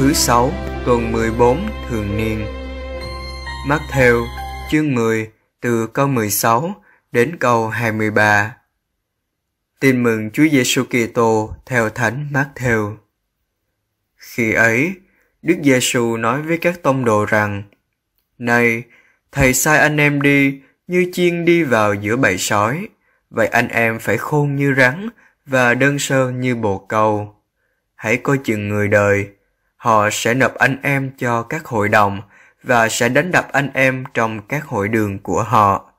thứ sáu tuần 14 thường niên. Matthew chương 10 từ câu 16 đến câu 23. Tin mừng Chúa Giêsu Kitô theo Thánh Matthew. Khi ấy, Đức Giêsu nói với các tông đồ rằng: "Này, thầy sai anh em đi như chiên đi vào giữa bầy sói, vậy anh em phải khôn như rắn và đơn sơ như bồ câu. Hãy coi chừng người đời, họ sẽ nộp anh em cho các hội đồng và sẽ đánh đập anh em trong các hội đường của họ.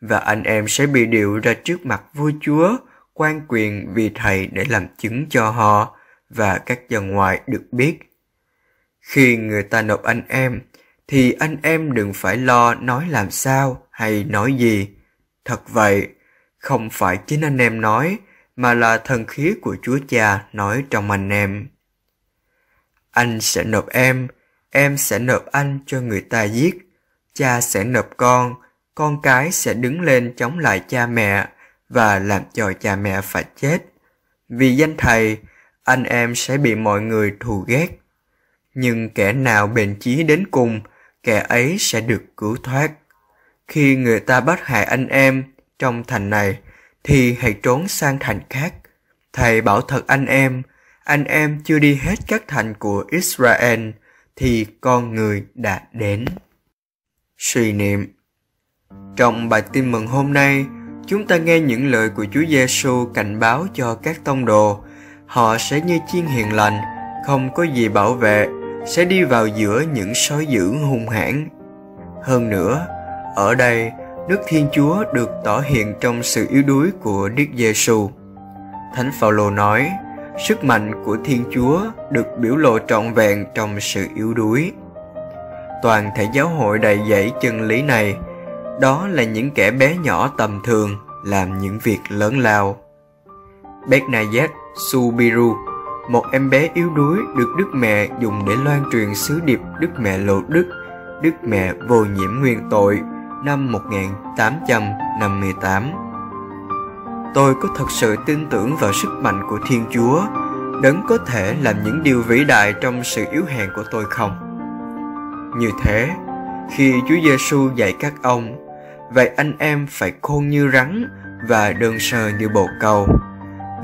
Và anh em sẽ bị điệu ra trước mặt vua chúa, quan quyền vì thầy để làm chứng cho họ và các dân ngoại được biết. Khi người ta nộp anh em, thì anh em đừng phải lo nói làm sao hay nói gì. Thật vậy, không phải chính anh em nói, mà là thần khí của Chúa Cha nói trong anh em. Anh sẽ nộp em, em sẽ nộp anh cho người ta giết, cha sẽ nộp con, con cái sẽ đứng lên chống lại cha mẹ và làm cho cha mẹ phải chết. Vì danh thầy, anh em sẽ bị mọi người thù ghét. Nhưng kẻ nào bền chí đến cùng, kẻ ấy sẽ được cứu thoát. Khi người ta bắt hại anh em trong thành này, thì hãy trốn sang thành khác. Thầy bảo thật anh em, anh em chưa đi hết các thành của Israel, thì con người đã đến. Suy niệm Trong bài tin mừng hôm nay, chúng ta nghe những lời của Chúa Giêsu cảnh báo cho các tông đồ. Họ sẽ như chiên hiền lành, không có gì bảo vệ, sẽ đi vào giữa những sói dữ hung hãn. Hơn nữa, ở đây, Đức Thiên Chúa được tỏ hiện trong sự yếu đuối của Đức Giêsu. Thánh Phaolô nói, sức mạnh của Thiên Chúa được biểu lộ trọn vẹn trong sự yếu đuối. Toàn thể giáo hội đầy dẫy chân lý này, đó là những kẻ bé nhỏ tầm thường làm những việc lớn lao. Bernadette Subiru, một em bé yếu đuối được Đức Mẹ dùng để loan truyền sứ điệp Đức Mẹ Lộ Đức, Đức Mẹ vô nhiễm nguyên tội năm 1858. Tôi có thật sự tin tưởng vào sức mạnh của Thiên Chúa, đấng có thể làm những điều vĩ đại trong sự yếu hèn của tôi không? Như thế, khi Chúa Giêsu dạy các ông, vậy anh em phải khôn như rắn và đơn sơ như bồ câu.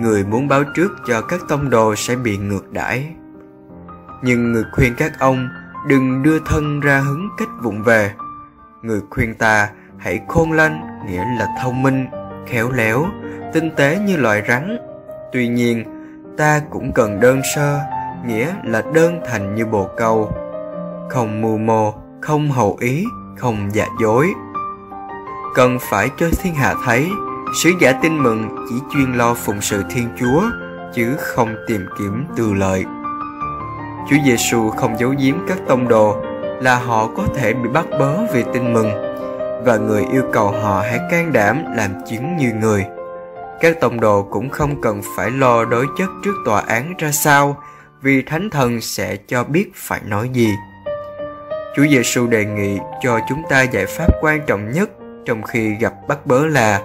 Người muốn báo trước cho các tông đồ sẽ bị ngược đãi. Nhưng người khuyên các ông đừng đưa thân ra hứng cách vụng về người khuyên ta hãy khôn lanh nghĩa là thông minh khéo léo, tinh tế như loài rắn. Tuy nhiên, ta cũng cần đơn sơ, nghĩa là đơn thành như bồ câu. Không mưu mô, không hậu ý, không giả dối. Cần phải cho thiên hạ thấy, sứ giả tin mừng chỉ chuyên lo phụng sự thiên chúa, chứ không tìm kiếm tư lợi. Chúa giêsu không giấu giếm các tông đồ, là họ có thể bị bắt bớ vì tin mừng và người yêu cầu họ hãy can đảm làm chứng như người. Các tông đồ cũng không cần phải lo đối chất trước tòa án ra sao vì thánh thần sẽ cho biết phải nói gì. Chúa giêsu đề nghị cho chúng ta giải pháp quan trọng nhất trong khi gặp bắt bớ là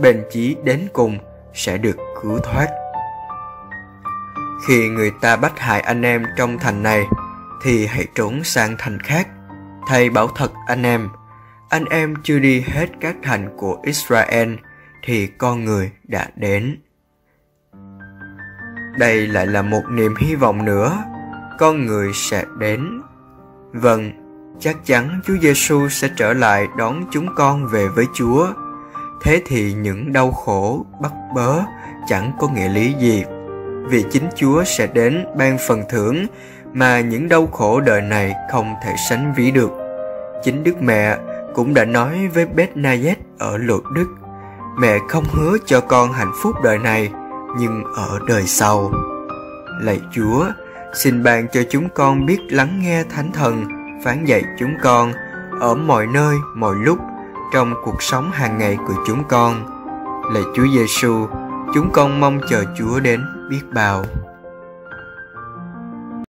bền chí đến cùng sẽ được cứu thoát. Khi người ta bắt hại anh em trong thành này thì hãy trốn sang thành khác. Thầy bảo thật anh em, anh em chưa đi hết các thành của Israel thì con người đã đến. Đây lại là một niềm hy vọng nữa, con người sẽ đến. Vâng, chắc chắn Chúa Giêsu sẽ trở lại đón chúng con về với Chúa. Thế thì những đau khổ, bắt bớ chẳng có nghĩa lý gì. Vì chính Chúa sẽ đến ban phần thưởng mà những đau khổ đời này không thể sánh ví được. Chính Đức Mẹ cũng đã nói với Beth Nayet ở Lột Đức, mẹ không hứa cho con hạnh phúc đời này, nhưng ở đời sau. Lạy Chúa, xin ban cho chúng con biết lắng nghe Thánh Thần phán dạy chúng con ở mọi nơi, mọi lúc trong cuộc sống hàng ngày của chúng con. Lạy Chúa Giêsu, chúng con mong chờ Chúa đến biết bao.